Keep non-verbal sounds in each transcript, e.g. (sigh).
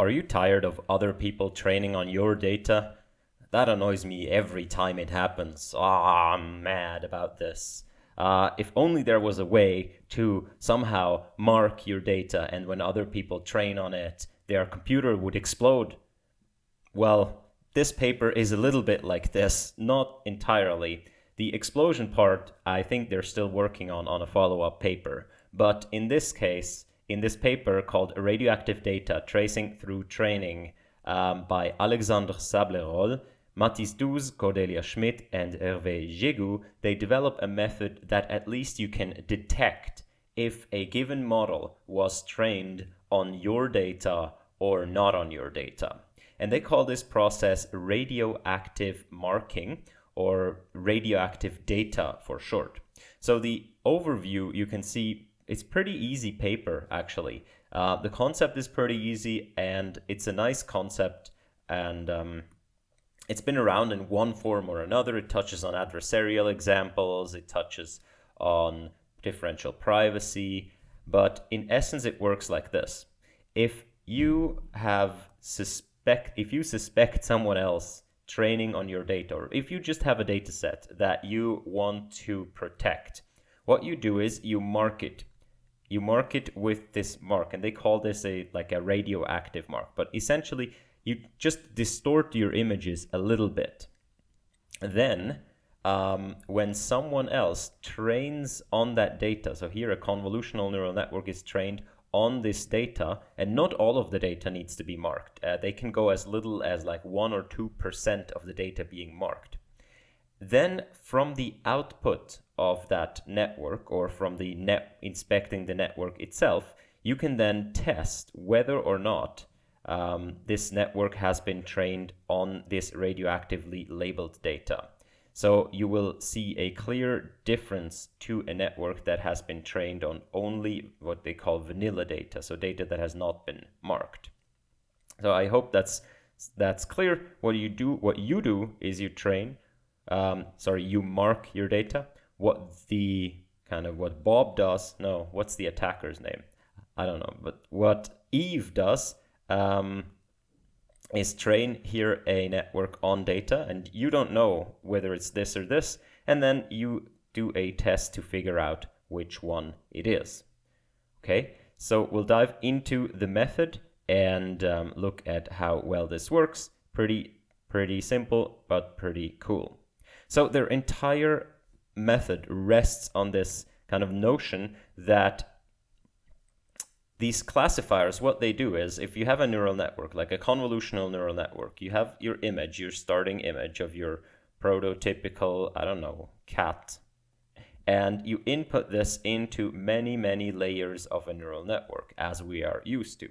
Are you tired of other people training on your data? That annoys me every time it happens. Ah, I'm mad about this. Uh, if only there was a way to somehow mark your data and when other people train on it, their computer would explode. Well, this paper is a little bit like this, not entirely. The explosion part, I think they're still working on on a follow-up paper. But in this case, in this paper called Radioactive Data Tracing Through Training um, by Alexandre Sablayrolles, Matthijs Douze, Cordelia Schmid, and Hervé Jégou, they develop a method that at least you can detect if a given model was trained on your data or not on your data. And they call this process radioactive marking or radioactive data for short. So the overview you can see it's pretty easy paper actually. Uh, the concept is pretty easy and it's a nice concept and um, it's been around in one form or another. It touches on adversarial examples, it touches on differential privacy, but in essence, it works like this. If you have suspect, if you suspect someone else training on your data, or if you just have a data set that you want to protect, what you do is you mark it. You mark it with this mark, and they call this a like a radioactive mark. But essentially, you just distort your images a little bit. Then, um, when someone else trains on that data, so here a convolutional neural network is trained on this data, and not all of the data needs to be marked. Uh, they can go as little as like 1 or 2% of the data being marked. Then, from the output of that network, or from the net inspecting the network itself, you can then test whether or not um, this network has been trained on this radioactively labeled data. So you will see a clear difference to a network that has been trained on only what they call vanilla data, so data that has not been marked. So I hope that's that's clear. What you do, what you do is you train, um, sorry, you mark your data. What the kind of what Bob does, no, what's the attacker's name? I don't know, but what Eve does um, is train here a network on data and you don't know whether it's this or this and then you do a test to figure out which one it is. Okay, so we'll dive into the method and um, look at how well this works. Pretty, pretty simple, but pretty cool. So their entire method rests on this kind of notion that these classifiers, what they do is if you have a neural network, like a convolutional neural network, you have your image, your starting image of your prototypical, I don't know, cat. And you input this into many, many layers of a neural network, as we are used to.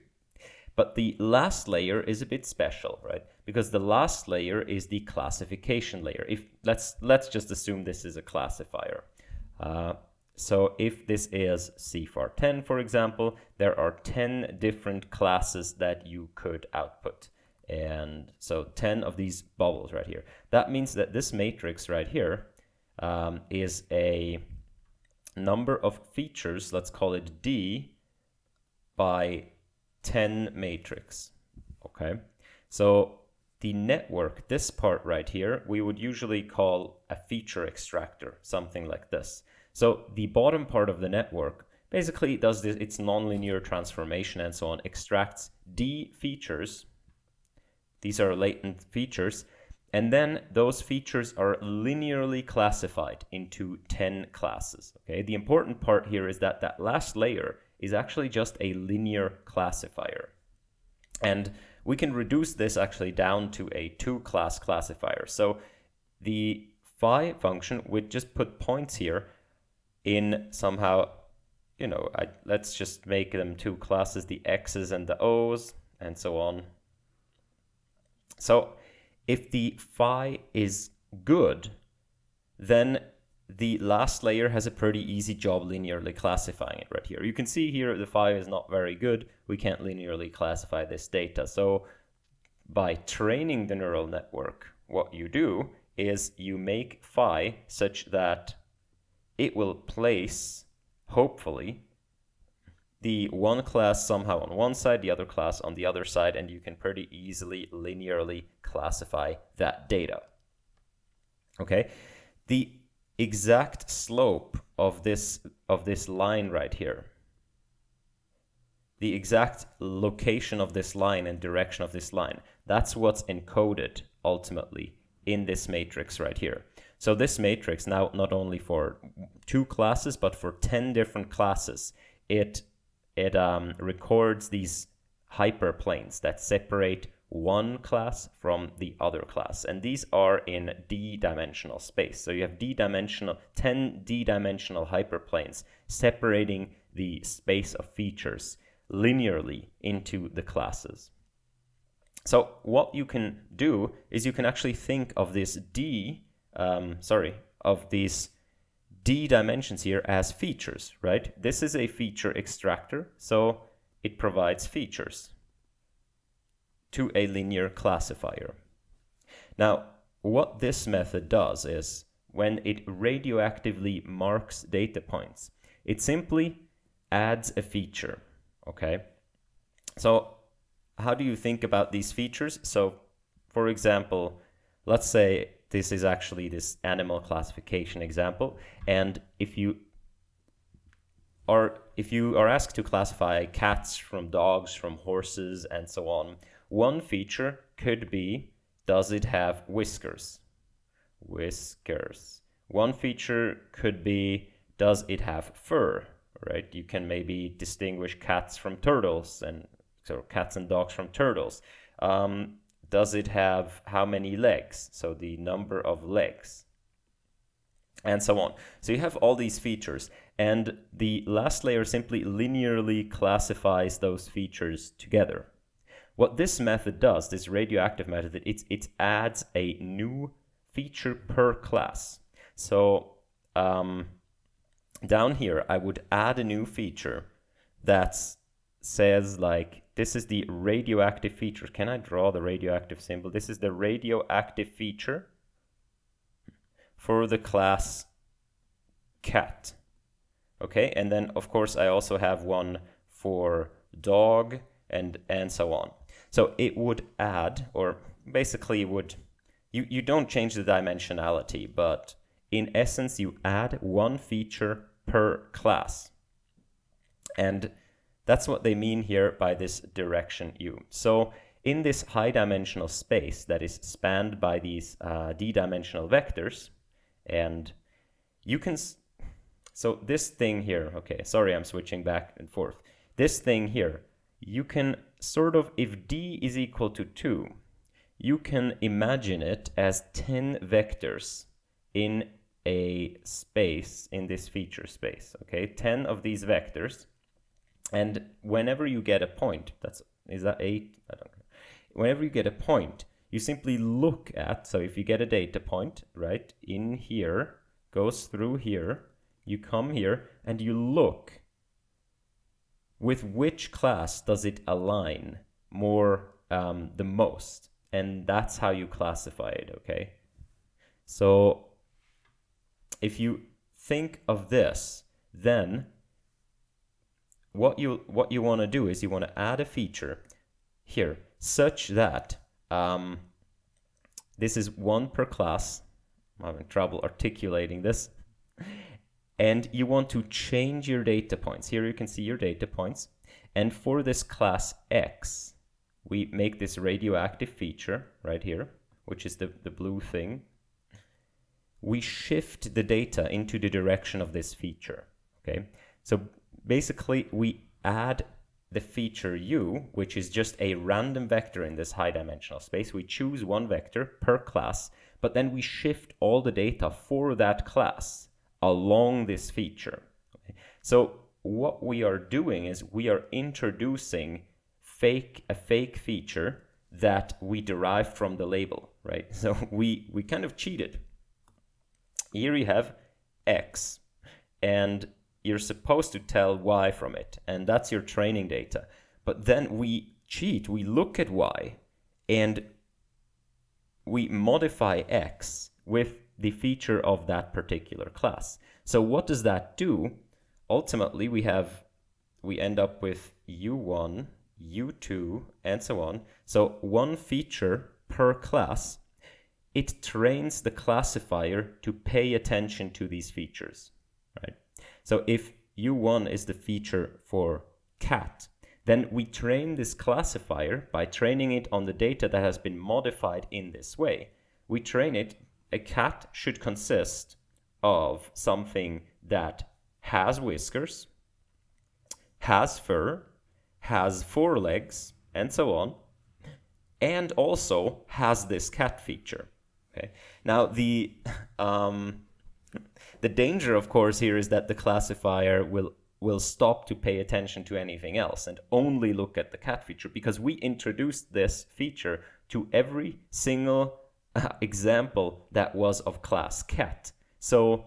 But the last layer is a bit special, right? Because the last layer is the classification layer. If let's let's just assume this is a classifier. Uh, so if this is CIFAR10, for example, there are 10 different classes that you could output. And so 10 of these bubbles right here. That means that this matrix right here um, is a number of features, let's call it D, by 10 matrix. Okay, so the network, this part right here, we would usually call a feature extractor, something like this. So the bottom part of the network basically does this, its nonlinear transformation and so on, extracts D features. These are latent features. And then those features are linearly classified into 10 classes. Okay, the important part here is that that last layer is actually just a linear classifier. And we can reduce this actually down to a two class classifier. So the phi function would just put points here in somehow, you know, I, let's just make them two classes, the X's and the O's, and so on. So if the phi is good, then the last layer has a pretty easy job linearly classifying it right here. You can see here the phi is not very good. We can't linearly classify this data. So by training the neural network, what you do is you make phi such that it will place, hopefully, the one class somehow on one side, the other class on the other side, and you can pretty easily linearly classify that data. Okay, the exact slope of this of this line right here, the exact location of this line and direction of this line, that's what's encoded ultimately in this matrix right here. So this matrix now not only for two classes, but for 10 different classes, it, it um, records these hyperplanes that separate one class from the other class. And these are in d-dimensional space. So you have d-dimensional, 10 d-dimensional hyperplanes separating the space of features linearly into the classes. So what you can do is you can actually think of this d um, sorry, of these d dimensions here as features, right? This is a feature extractor, so it provides features to a linear classifier. Now, what this method does is when it radioactively marks data points, it simply adds a feature, okay? So how do you think about these features? So for example, let's say this is actually this animal classification example. And if you are if you are asked to classify cats from dogs, from horses, and so on, one feature could be does it have whiskers? Whiskers. One feature could be does it have fur? Right? You can maybe distinguish cats from turtles and so cats and dogs from turtles. Um, does it have how many legs? So the number of legs and so on. So you have all these features and the last layer simply linearly classifies those features together. What this method does, this radioactive method, it, it adds a new feature per class. So um, down here, I would add a new feature that says like this is the radioactive feature. Can I draw the radioactive symbol? This is the radioactive feature for the class cat. Okay, and then of course I also have one for dog and and so on. So it would add, or basically would, you, you don't change the dimensionality, but in essence you add one feature per class. And that's what they mean here by this direction u. So in this high dimensional space that is spanned by these uh, d-dimensional vectors, and you can, so this thing here, okay, sorry, I'm switching back and forth. This thing here, you can sort of, if d is equal to 2, you can imagine it as 10 vectors in a space, in this feature space, okay? 10 of these vectors and whenever you get a point, that's is that eight? I don't know. Whenever you get a point, you simply look at, so if you get a data point, right, in here, goes through here, you come here and you look with which class does it align more um, the most. And that's how you classify it, okay? So if you think of this, then what you what you want to do is you want to add a feature here such that um, this is one per class. I'm having trouble articulating this. And you want to change your data points. Here you can see your data points. And for this class X, we make this radioactive feature right here, which is the, the blue thing. We shift the data into the direction of this feature. Okay, so basically we add the feature u, which is just a random vector in this high dimensional space. We choose one vector per class, but then we shift all the data for that class along this feature. Okay? So what we are doing is we are introducing fake a fake feature that we derive from the label, right? (laughs) So we, we kind of cheated. Here we have x, and you're supposed to tell y from it, and that's your training data. But then we cheat, we look at y, and we modify x with the feature of that particular class. So what does that do? Ultimately, we have we end up with U1, U2, and so on. So one feature per class, it trains the classifier to pay attention to these features, right? So if U1 is the feature for cat, then we train this classifier by training it on the data that has been modified in this way. We train it, a cat should consist of something that has whiskers, has fur, has four legs, and so on, and also has this cat feature. Okay. Now the (laughs) um, the danger, of course, here is that the classifier will will stop to pay attention to anything else and only look at the cat feature because we introduced this feature to every single (laughs) example that was of class cat. So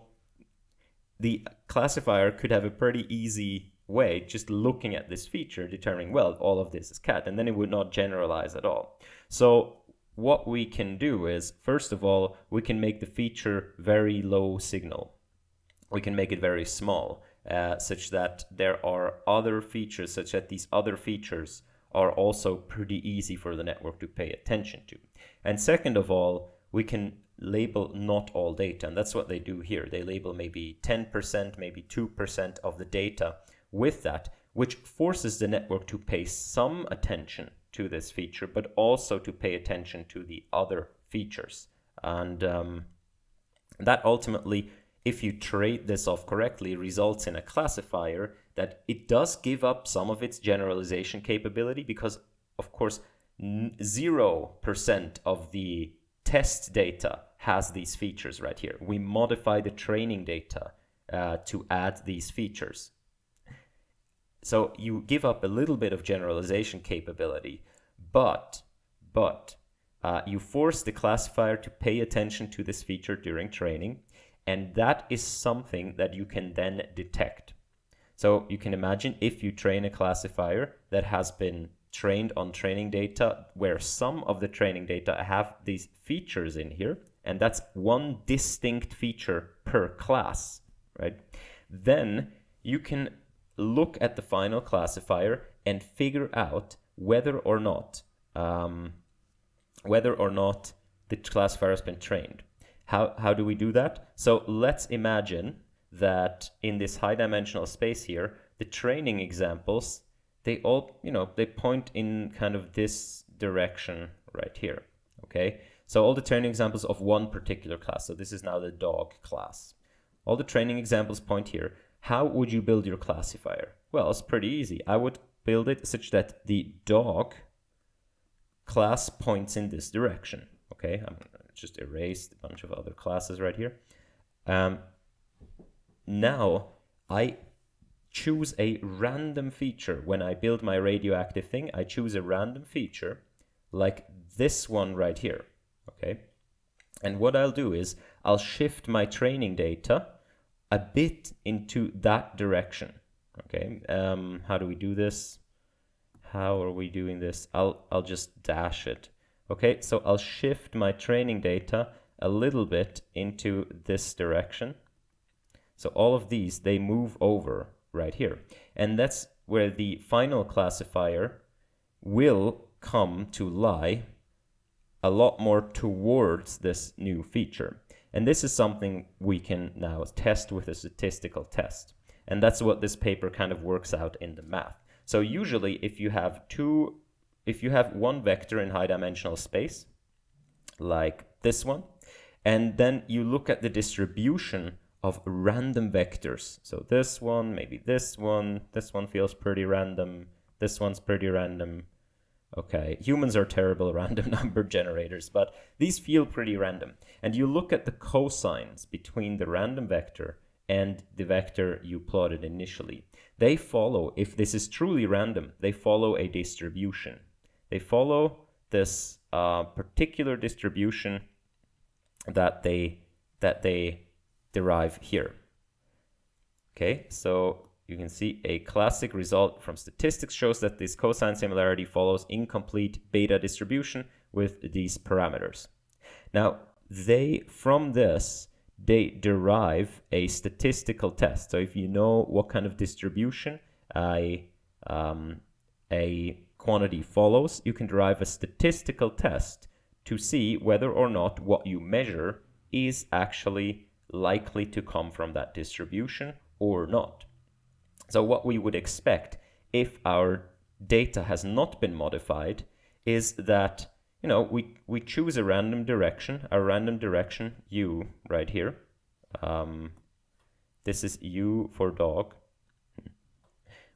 the classifier could have a pretty easy way just looking at this feature determining well all of this is cat and then it would not generalize at all so what we can do is first of all we can make the feature very low signal we can make it very small uh, such that there are other features such that these other features are also pretty easy for the network to pay attention to and second of all we can label not all data and that's what they do here they label maybe 10% maybe 2% of the data with that, which forces the network to pay some attention to this feature, but also to pay attention to the other features. And um, that ultimately, if you trade this off correctly, results in a classifier that it does give up some of its generalization capability because, of course, 0% of the test data has these features right here. We modify the training data uh, to add these features. So you give up a little bit of generalization capability, but but uh, you force the classifier to pay attention to this feature during training, and that is something that you can then detect. So you can imagine if you train a classifier that has been trained on training data where some of the training data have these features in here, and that's one distinct feature per class, right? Then you can look at the final classifier and figure out whether or not um, whether or not the classifier has been trained. How, how do we do that? So let's imagine that in this high dimensional space here, the training examples, they all, you know, they point in kind of this direction right here, okay? So all the training examples of one particular class. So this is now the dog class. All the training examples point here. How would you build your classifier? Well, it's pretty easy. I would build it such that the dog class points in this direction. Okay, I'm just erased a bunch of other classes right here. Um, now I choose a random feature. When I build my radioactive thing, I choose a random feature like this one right here. Okay, and what I'll do is I'll shift my training data a bit into that direction. Okay, um, how do we do this? How are we doing this? I'll, I'll just dash it. Okay, so I'll shift my training data a little bit into this direction. So all of these, they move over right here. And that's where the final classifier will come to lie a lot more towards this new feature. And this is something we can now test with a statistical test. And that's what this paper kind of works out in the math. So usually if you have two, if you have one vector in high dimensional space, like this one, and then you look at the distribution of random vectors. So this one, maybe this one, this one feels pretty random, this one's pretty random, Okay, humans are terrible (laughs) random number generators, but these feel pretty random. And you look at the cosines between the random vector and the vector you plotted initially. They follow, if this is truly random, they follow a distribution. They follow this uh, particular distribution that they that they derive here. Okay, so you can see a classic result from statistics shows that this cosine similarity follows incomplete beta distribution with these parameters. Now, they, from this, they derive a statistical test. So if you know what kind of distribution a, um, a quantity follows, you can derive a statistical test to see whether or not what you measure is actually likely to come from that distribution or not. So what we would expect if our data has not been modified is that you know we we choose a random direction a random direction u right here um, this is u for dog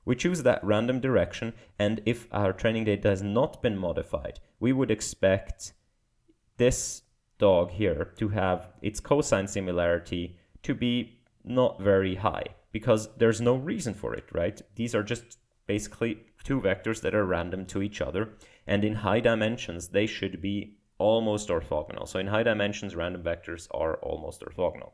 we choose that random direction and if our training data has not been modified we would expect this dog here to have its cosine similarity to be not very high because there's no reason for it right these are just basically two vectors that are random to each other. And in high dimensions, they should be almost orthogonal. So in high dimensions, random vectors are almost orthogonal.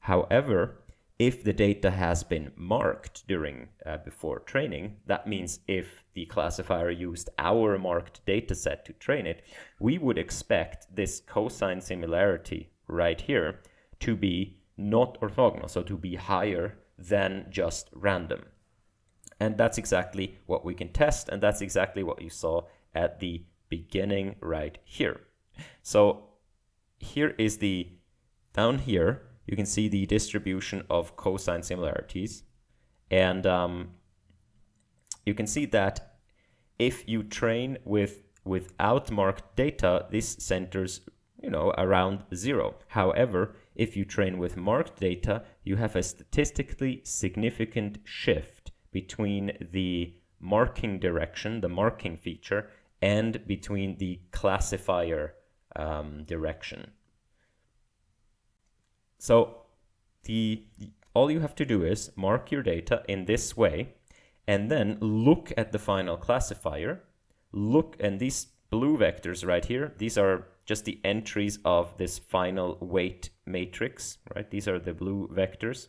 However, if the data has been marked during uh, before training, that means if the classifier used our marked data set to train it, we would expect this cosine similarity right here to be not orthogonal, so to be higher than just random. And that's exactly what we can test. And that's exactly what you saw at the beginning right here. So here is the, down here, you can see the distribution of cosine similarities. And um, you can see that if you train with without marked data, this centers you know, around zero. However, if you train with marked data, you have a statistically significant shift between the marking direction, the marking feature, and between the classifier um, direction. So the all you have to do is mark your data in this way and then look at the final classifier. Look, and these blue vectors right here, these are just the entries of this final weight matrix, right? These are the blue vectors.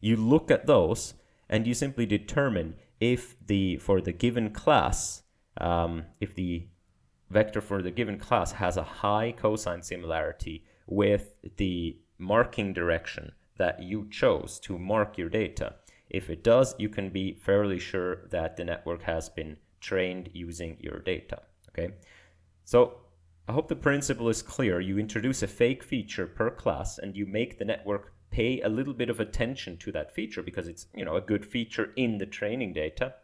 You look at those and you simply determine if the for the given class um, if the vector for the given class has a high cosine similarity with the marking direction that you chose to mark your data. If it does, you can be fairly sure that the network has been trained using your data. Okay, so I hope the principle is clear. You introduce a fake feature per class and you make the network pay a little bit of attention to that feature because it's you know a good feature in the training data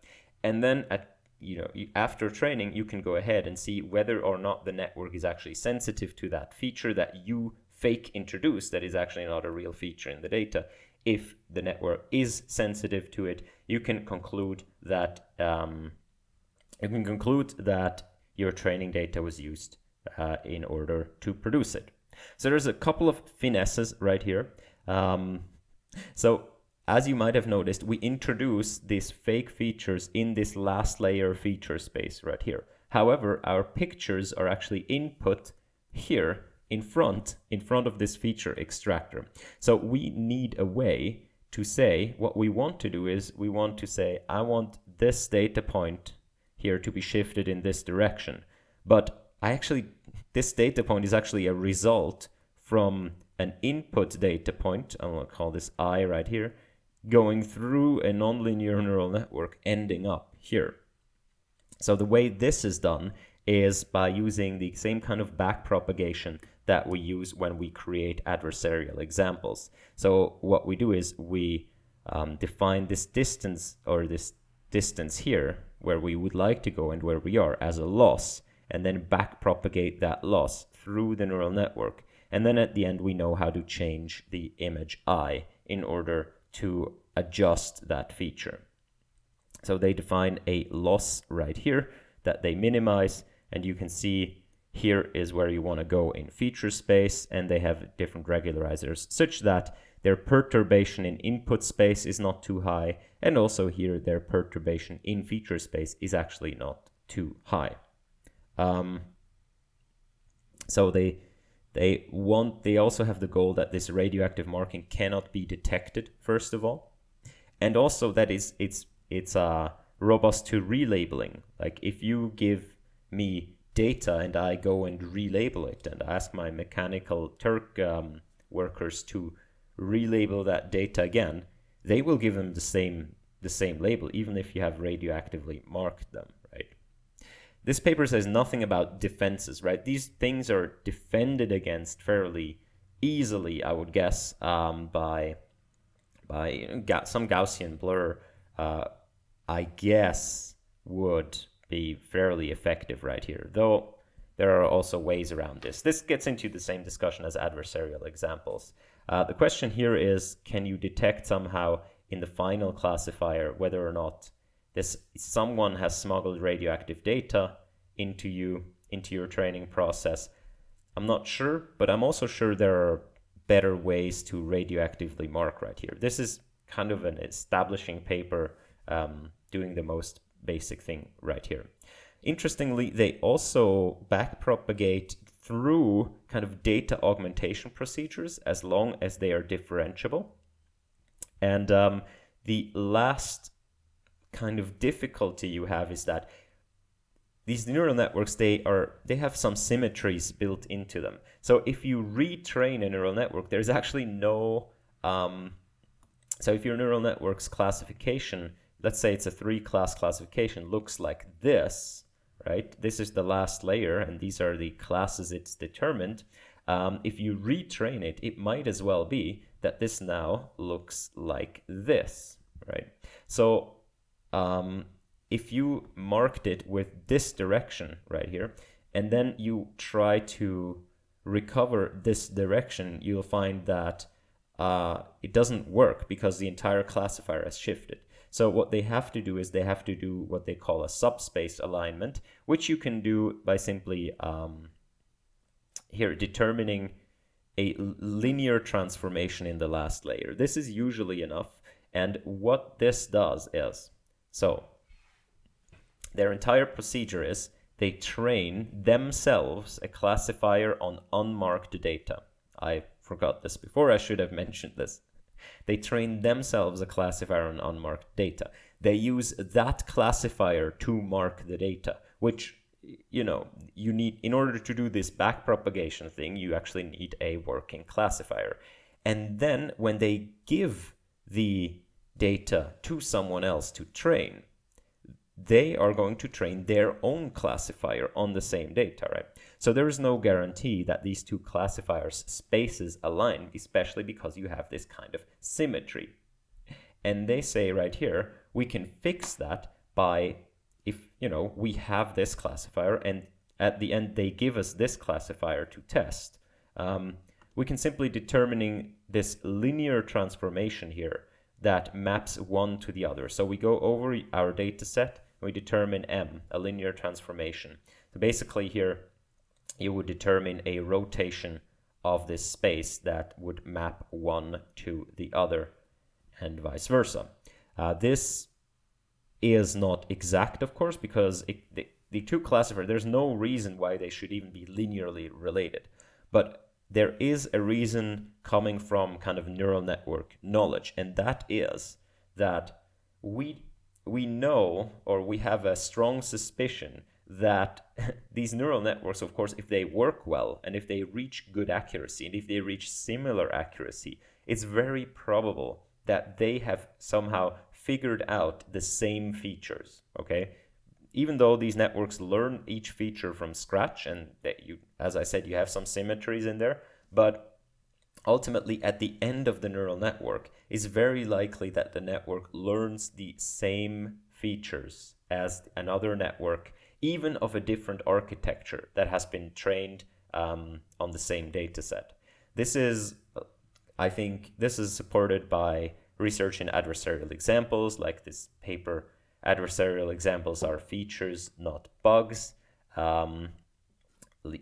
and then at you know after training you can go ahead and see whether or not the network is actually sensitive to that feature that you fake introduced that is actually not a real feature in the data. If the network is sensitive to it you can conclude that um, you can conclude that your training data was used uh, in order to produce it. So there's a couple of finesses right here. Um, so as you might have noticed, we introduce these fake features in this last layer feature space right here. However, our pictures are actually input here in front, in front of this feature extractor. So we need a way to say what we want to do is we want to say, I want this data point here to be shifted in this direction. But I actually, this data point is actually a result from an input data point, I'm to call this i right here, going through a nonlinear neural network ending up here. So the way this is done is by using the same kind of backpropagation that we use when we create adversarial examples. So what we do is we um, define this distance or this distance here where we would like to go and where we are as a loss and then backpropagate that loss through the neural network and then at the end, we know how to change the image i in order to adjust that feature. So they define a loss right here that they minimize. And you can see here is where you want to go in feature space. And they have different regularizers such that their perturbation in input space is not too high. And also here, their perturbation in feature space is actually not too high. Um, so they they want they also have the goal that this radioactive marking cannot be detected first of all, and also that is it's it's uh, robust to relabeling. Like if you give me data and I go and relabel it and ask my mechanical Turk um, workers to relabel that data again, they will give them the same the same label, even if you have radioactively marked them? This paper says nothing about defenses, right? These things are defended against fairly easily, I would guess, um, by by some Gaussian blur. Uh, I guess would be fairly effective right here, though there are also ways around this. This gets into the same discussion as adversarial examples. Uh, the question here is, can you detect somehow in the final classifier whether or not this someone has smuggled radioactive data into you, into your training process? I'm not sure, but I'm also sure there are better ways to radioactively mark right here. This is kind of an establishing paper um, doing the most basic thing right here. Interestingly, they also backpropagate through kind of data augmentation procedures as long as they are differentiable. And um, the last kind of difficulty you have is that these neural networks they are they have some symmetries built into them. So if you retrain a neural network, there's actually no um, so if your neural network's classification, let's say it's a three class classification, looks like this, right? This is the last layer, and these are the classes it's determined. Um, if you retrain it, it might as well be that this now looks like this, right? So um, if you marked it with this direction right here, and then you try to recover this direction, you'll find that uh, it doesn't work because the entire classifier has shifted. So what they have to do is they have to do what they call a subspace alignment, which you can do by simply um, here determining a linear transformation in the last layer. This is usually enough. And what this does is, so their entire procedure is they train themselves a classifier on unmarked data. I forgot this before, I should have mentioned this. They train themselves a classifier on unmarked data. They use that classifier to mark the data, which you know you need in order to do this backpropagation thing you actually need a working classifier and then when they give the data to someone else to train they are going to train their own classifier on the same data, right? So there is no guarantee that these two classifiers spaces align, especially because you have this kind of symmetry. And they say right here, we can fix that by if, you know, we have this classifier and at the end they give us this classifier to test. Um, we can simply determining this linear transformation here that maps one to the other. So we go over our data set we determine m, a linear transformation. So basically here you would determine a rotation of this space that would map one to the other and vice versa. Uh, this is not exact, of course, because it, the, the two classifiers, there's no reason why they should even be linearly related. But there is a reason coming from kind of neural network knowledge, and that is that we we know or we have a strong suspicion that (laughs) these neural networks, of course, if they work well and if they reach good accuracy and if they reach similar accuracy, it's very probable that they have somehow figured out the same features. Okay, even though these networks learn each feature from scratch and that you, as I said, you have some symmetries in there, but ultimately at the end of the neural network is very likely that the network learns the same features as another network even of a different architecture that has been trained um, on the same data set this is i think this is supported by research in adversarial examples like this paper adversarial examples are features not bugs. Um,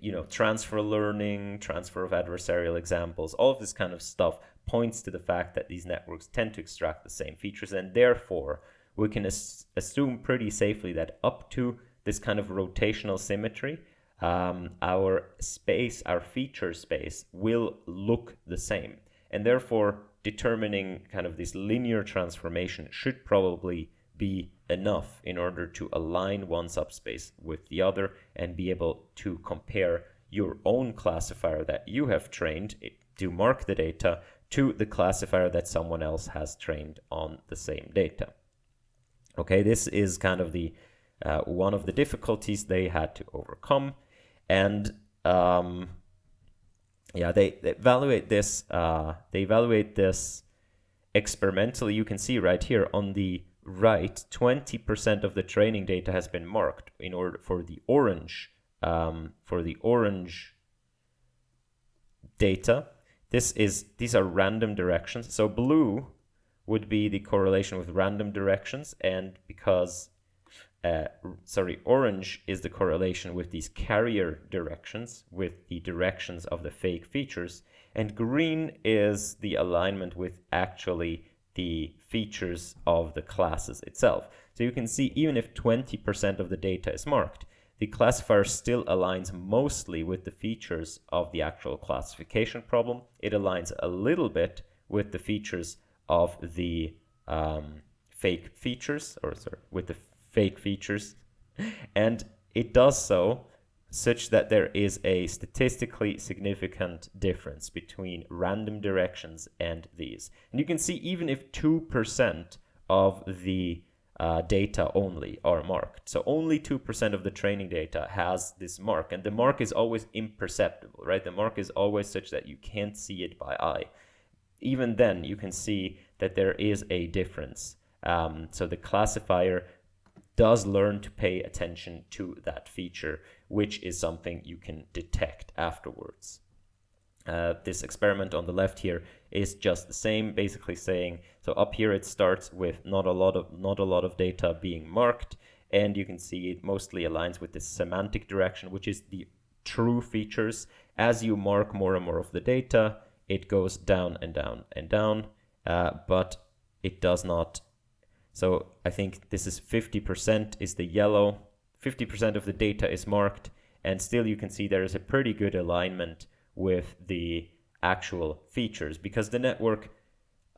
you know, transfer learning, transfer of adversarial examples, all of this kind of stuff points to the fact that these networks tend to extract the same features, and therefore we can as- assume pretty safely that up to this kind of rotational symmetry, um, our space, our feature space, will look the same, and therefore determining kind of this linear transformation should probably be enough in order to align one subspace with the other and be able to compare your own classifier that you have trained to mark the data to the classifier that someone else has trained on the same data. Okay, this is kind of the uh, one of the difficulties they had to overcome, and um, yeah, they, they, evaluate this. Uh, they evaluate this experimentally. You can see right here on the right, 20% of the training data has been marked in order for the orange um, for the orange data. This is these are random directions. So blue would be the correlation with random directions, and because uh, sorry, orange is the correlation with these carrier directions, with the directions of the fake features, and green is the alignment with actually the features of the classes itself. So you can see even if 20% of the data is marked, the classifier still aligns mostly with the features of the actual classification problem. It aligns a little bit with the features of the um, fake features, or sorry, with the fake features. (laughs) And it does so such that there is a statistically significant difference between random directions and these. And you can see even if 2% of the uh, data only are marked. So only 2% of the training data has this mark. And the mark is always imperceptible, right? The mark is always such that you can't see it by eye. Even then, you can see that there is a difference. Um, so the classifier does learn to pay attention to that feature, which is something you can detect afterwards. Uh, this experiment on the left here is just the same, basically saying, so up here it starts with not a lot of not a lot of data being marked, and you can see it mostly aligns with the semantic direction, which is the true features. As you mark more and more of the data, it goes down and down and down, uh, but it does not so I think this is 50% is the yellow, 50% of the data is marked, and still you can see there is a pretty good alignment with the actual features because the network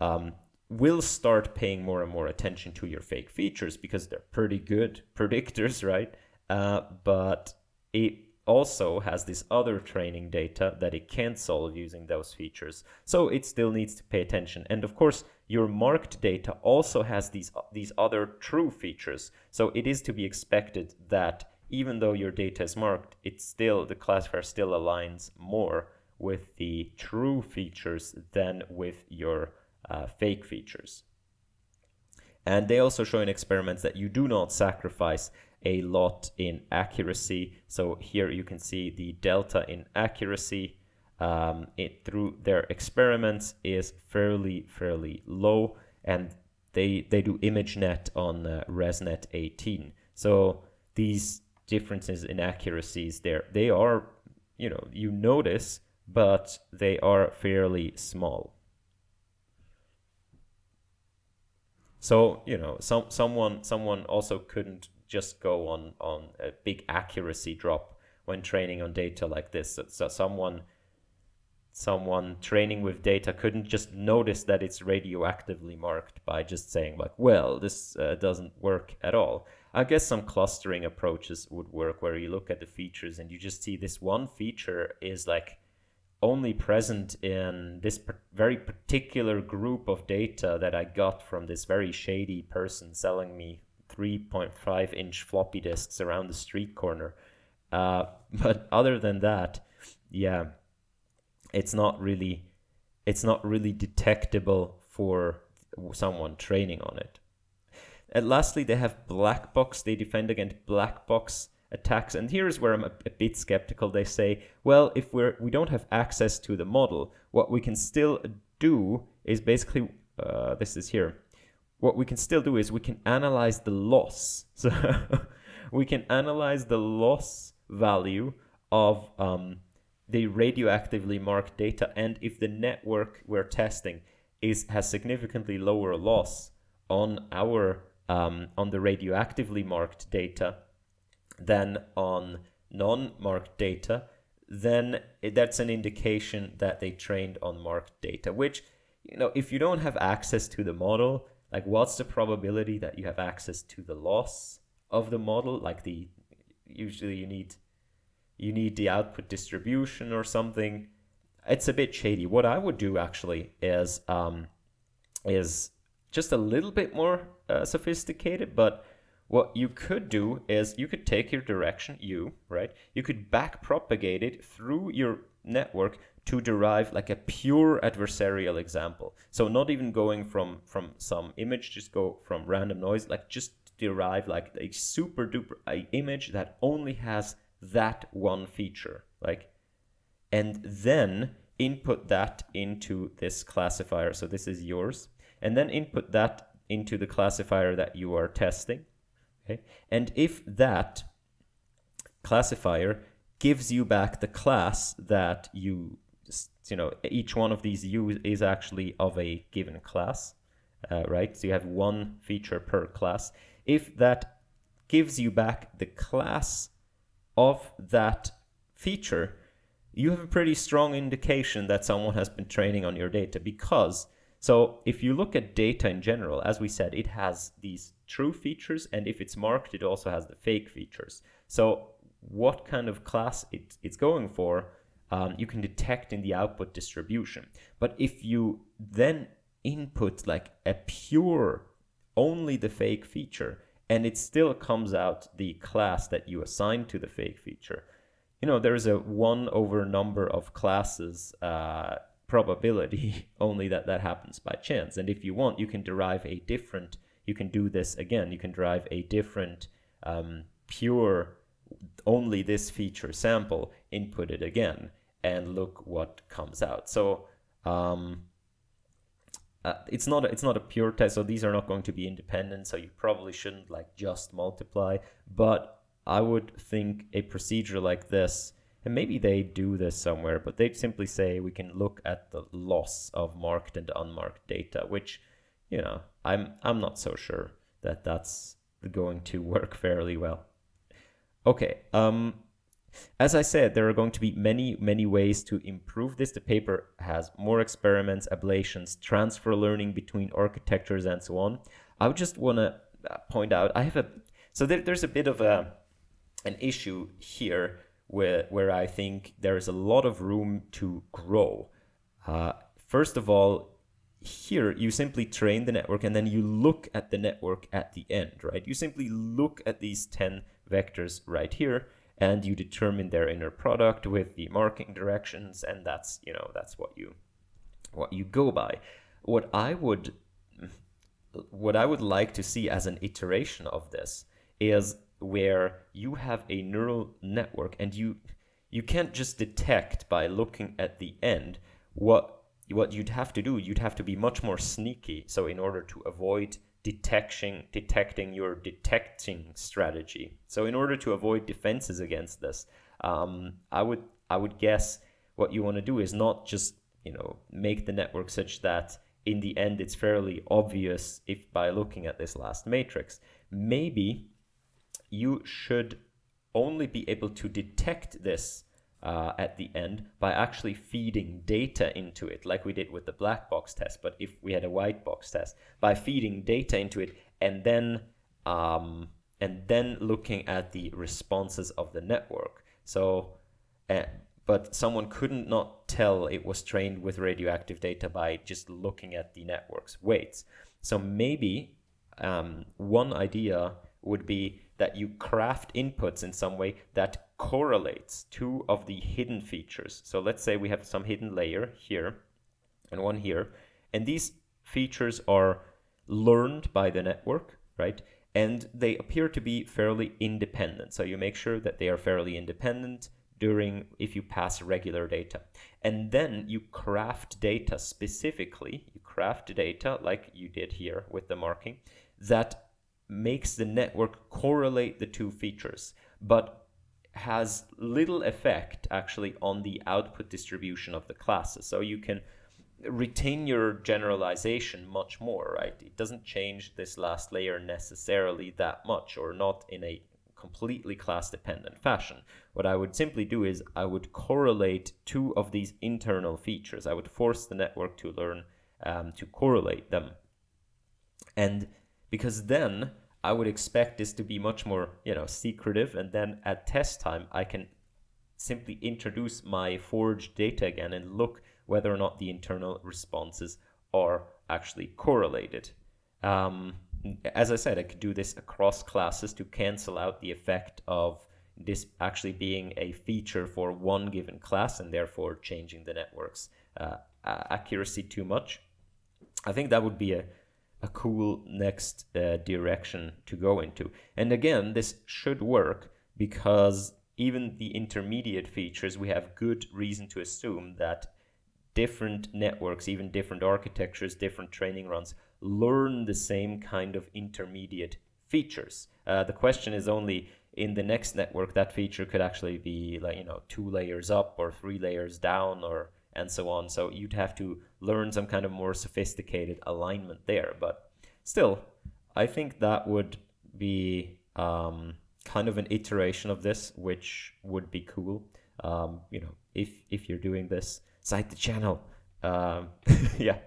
um, will start paying more and more attention to your fake features because they're pretty good predictors, (laughs) right? Uh, but it also has this other training data that it can't solve using those features. So it still needs to pay attention. And of course, your marked data also has these, these other true features. So it is to be expected that even though your data is marked, it's still, the classifier still aligns more with the true features than with your uh, fake features. And they also show in experiments that you do not sacrifice a lot in accuracy. So here you can see the delta in accuracy um, it, through their experiments is fairly, fairly low. And they, they do ImageNet on uh, ResNet 18. So these differences in accuracies there, they are, you know, you notice, but they are fairly small. So you know, some someone someone also couldn't just go on on a big accuracy drop when training on data like this. So, so someone someone training with data couldn't just notice that it's radioactively marked by just saying like, well, this uh, doesn't work at all. I guess some clustering approaches would work where you look at the features and you just see this one feature is like only present in this very particular group of data that I got from this very shady person selling me 3.5 inch floppy disks around the street corner. Uh, (laughs) but other than that, yeah, it's not really it's not really detectable for someone training on it. And lastly, they have black box. They defend against black box attacks. And here's where I'm a, a, bit skeptical. They say, well, if we're we don't have access to the model, what we can still do is basically uh, this is here what we can still do is we can analyze the loss. (laughs) So we can analyze the loss value of um, the radioactively marked data. And if the network we're testing is has significantly lower loss on our um, on the radioactively marked data than on non-marked data, then that's an indication that they trained on marked data, which, you know, if you don't have access to the model, like what's the probability that you have access to the loss of the model? Like the usually you need you need the output distribution or something. It's a bit shady. What i would do actually is um is just a little bit more uh, sophisticated, but what you could do is you could take your direction u, right? You could back propagate it through your network to derive like a pure adversarial example. So not even going from from some image, just go from random noise, like just derive like a super duper a image that only has that one feature, like, and then input that into this classifier. So this is yours, and then input that into the classifier that you are testing. Okay, and if that classifier gives you back the class that you you know each one of these u is actually of a given class uh, right? So you have one feature per class. If that gives you back the class of that feature you have a pretty strong indication that someone has been training on your data because so if you look at data in general as we said it has these true features and if it's marked it also has the fake features. So what kind of class it, it's going for um, you can detect in the output distribution. But if you then input like a pure, only the fake feature, and it still comes out the class that you assign to the fake feature, you know, there's a one over number of classes uh, probability (laughs) only that that happens by chance. And if you want, you can derive a different, you can do this again, you can derive a different um, pure only this feature sample, input it again, and look what comes out. So um, uh, it's not a, it's not a pure test. So these are not going to be independent. So you probably shouldn't like just multiply. But I would think a procedure like this, and maybe they do this somewhere, but they simply say we can look at the loss of marked and unmarked data, which you know I'm I'm not so sure that that's going to (laughs) work fairly well. Okay. Um, as I said, there are going to be many, many ways to improve this. The paper has more experiments, ablations, transfer learning between architectures, and so on. I would just want to uh, point out, I have a, so there, there's a bit of a, an issue here where, where I think there is a lot of room to grow. Uh, first of all, here you simply train the network and then you look at the network at the end, right? You simply look at these 10 vectors right here and you determine their inner product with the marking directions and that's you know that's what you what you go by. What i would what i would like to see as an iteration of this is where you have a neural network and you you can't just detect by looking at the end what what you'd have to do. You'd have to be much more sneaky. So in order to avoid detection detecting your detecting strategy. So in order to avoid defenses against this, um, I would I would guess what you want to do is not just you know make the network such that in the end it's fairly obvious if by looking at this last matrix. Maybe you should only be able to detect this uh, at the end by actually feeding data into it, like we did with the black box test. But if we had a white box test, by feeding data into it and then um, and then looking at the responses of the network. So, uh, but someone couldn't not tell it was trained with radioactive data by just looking at the network's weights. So maybe um, one idea would be that you craft inputs in some way that correlates two of the hidden features. So let's say we have some hidden layer here and one here, and these features are learned by the network, right? And they appear to be fairly independent. So you make sure that they are fairly independent during if you pass regular data. And then you craft data specifically, you craft data like you did here with the marking that makes the network correlate the two features, but has little effect actually on the output distribution of the classes. So you can retain your generalization much more, right? It doesn't change this last layer necessarily that much or not in a completely class dependent fashion. What I would simply do is I would correlate two of these internal features. I would force the network to learn um, to correlate them. And because then I would expect this to be much more, you know, secretive. And then at test time, I can simply introduce my forged data again and look whether or not the internal responses are actually correlated. um, as I said, I could do this across classes to cancel out the effect of this actually being a feature for one given class and therefore changing the network's uh, accuracy too much. I think that would be a, a cool next uh, direction to go into. And again, this should work because even the intermediate features, we have good reason to assume that different networks, even different architectures, different training runs, learn the same kind of intermediate features. Uh, the question is only in the next network that feature could actually be like you know two layers up or three layers down or and so on. So you'd have to learn some kind of more sophisticated alignment there. But still, I think that would be um, kind of an iteration of this, which would be cool. Um, you know, if if you're doing this, cite the channel. Um, (laughs) yeah.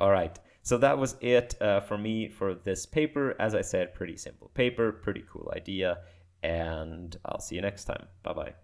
All right. So that was it uh, for me for this paper. As I said, pretty simple paper, pretty cool idea, and I'll see you next time. Bye bye.